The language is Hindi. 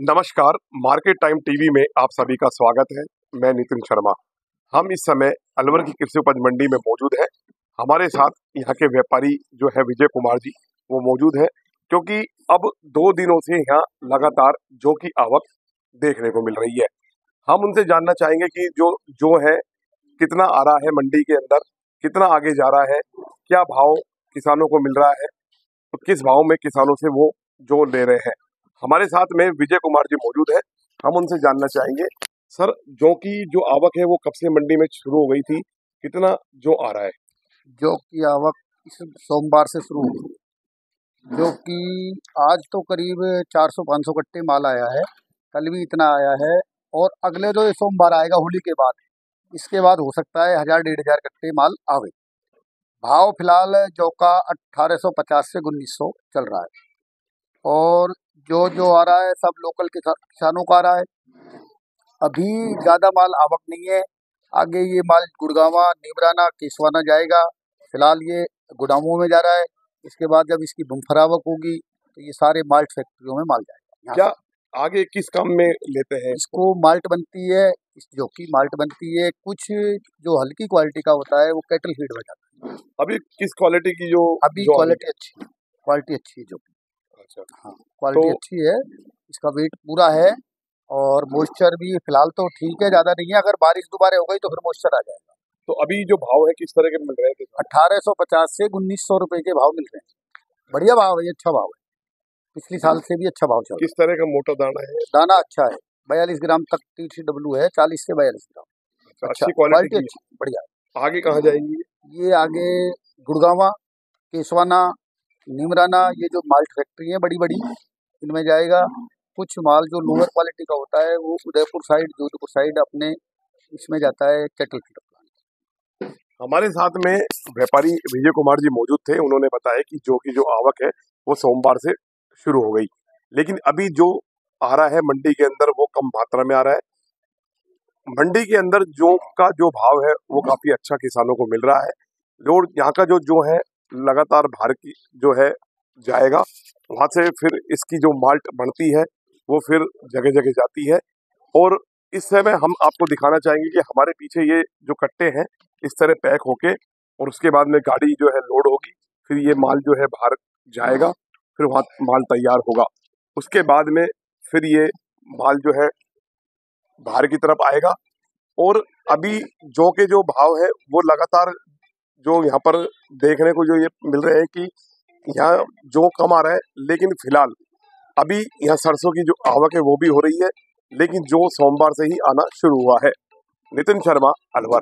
नमस्कार, मार्केट टाइम टीवी में आप सभी का स्वागत है। मैं नितिन शर्मा। हम इस समय अलवर की कृषि उपज मंडी में मौजूद हैं। हमारे साथ यहाँ के व्यापारी जो है विजय कुमार जी, वो मौजूद हैं, क्योंकि अब दो दिनों से यहाँ लगातार जो की आवक देखने को मिल रही है। हम उनसे जानना चाहेंगे कि जो जो है, कितना आ रहा है मंडी के अंदर, कितना आगे जा रहा है, क्या भाव किसानों को मिल रहा है तो किस भाव में किसानों से वो जो ले रहे हैं। हमारे साथ में विजय कुमार जी मौजूद है। हम उनसे जानना चाहेंगे, सर, जो की जो आवक है वो कब से मंडी में शुरू हो गई थी? कितना जो आ रहा है? जो की आवक इस सोमवार से शुरू हुई। जो कि आज तो करीब 400-500 कट्टे माल आया है। कल भी इतना आया है और अगले जो सोमवार आएगा, होली के बाद, इसके बाद हो सकता है हज़ार, डेढ़ हज़ार कट्टे माल आवे। भाव फ़िलहाल जो का 1850 से उन्नीस चल रहा है। और जो जो आ रहा है सब लोकल किसानों का आ रहा है। अभी ज़्यादा माल आवक नहीं है। आगे ये माल गुड़गावा नीमराना केसवाना जाएगा। फ़िलहाल ये गोदामों में जा रहा है। इसके बाद जब इसकी बम्फरावक होगी तो ये सारे माल्ट फैक्ट्रियों में माल जाएगा। क्या आगे किस काम में लेते हैं? इसको माल्ट बनती है जो की माल्ट बनती है कुछ जो हल्की क्वालिटी का होता है वो कैटल फ़ीड में जाता है। अभी किस क्वालिटी की जो अभी क्वालिटी अच्छी क्वालिटी अच्छी है जो अच्छा। हाँ क्वालिटी तो, अच्छी है इसका वेट पूरा है और मॉइस्चर भी फ़िलहाल तो ठीक है ज़्यादा नहीं है अगर बारिश दोबारा हो गई तो फिर मॉइस्चर आ जाएगा। तो अभी जो भाव है किस तरह के मिल रहे हैं? अठारह सौ पचास से उन्नीस सौ रुपए के भाव मिल रहे हैं। बढ़िया भाव है अच्छा भाव है। पिछले साल से भी अच्छा भाव चल किस तरह का मोटा दाना है? दाना अच्छा है बयालीस ग्राम तक टी सी डब्ल्यू है चालीस से बयालीस ग्राम। अच्छा, अच्छी क्वालिटी अच्छी बढ़िया। आगे कहाँ जाएँगी? ये आगे गुड़गावा केसवाना निमराना, ये जो माल्ट फैक्ट्री है बड़ी बड़ी इनमें जाएगा। कुछ माल जो लोअर क्वालिटी का होता है, वो उदयपुर साइड जोधपुर साइड अपने इसमें जाता है कैटल फीडर प्लांट हमारे साथ में व्यापारी विजय कुमार जी मौजूद थे। उन्होंने बताया कि जो की जो आवक है, वो सोमवार से शुरू हो गई। लेकिन अभी जो आ रहा है मंडी के अंदर, वो कम मात्रा में आ रहा है। मंडी के अंदर जो का जो भाव है, वो काफ़ी अच्छा किसानों को मिल रहा है। और यहाँ का जो जो है लगातार भार की जो है जाएगा, वहाँ से फिर इसकी जो माल्ट बनती है, वो फिर जगह जगह जाती है। और इस समय हम आपको दिखाना चाहेंगे कि हमारे पीछे ये जो कट्टे हैं, इस तरह पैक होके और उसके बाद में गाड़ी जो है लोड होगी, फिर ये माल जो है बाहर जाएगा, फिर वहाँ माल तैयार होगा। उसके बाद में फिर ये माल जो है बाहर की तरफ़ आएगा और अभी जो के जो भाव है, वो लगातार जो यहाँ पर देखने को जो ये मिल रहे हैं कि यहाँ जो कम आ रहा है, लेकिन फ़िलहाल अभी यहाँ सरसों की जो आवक है वो भी हो रही है, लेकिन जो सोमवार से ही आना शुरू हुआ है। नितिन शर्मा, अलवर।